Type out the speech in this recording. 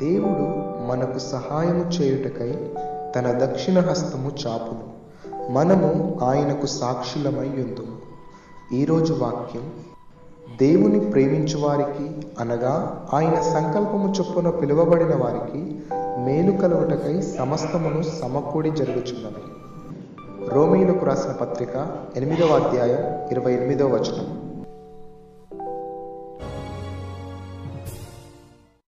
దేవుడు మనకు సహాయము చేయుటకై తన దక్షిణ హస్తము చాపును. మనము ఆయనకు సాక్షులమై ఉందుము. ఈరోజు వాక్యం దేవుని ప్రేమించు వారికి అనగా ఆయన సంకల్పము చొప్పున పిలువబడిన వారికి మేలు కలుగుటకై సమస్తమును సమకూడి జరుగుచున్నవి రోమీలకు రాసిన పత్రిక ఎనిమిదవ అధ్యాయం ఇరవై ఎనిమిదవ వచనం.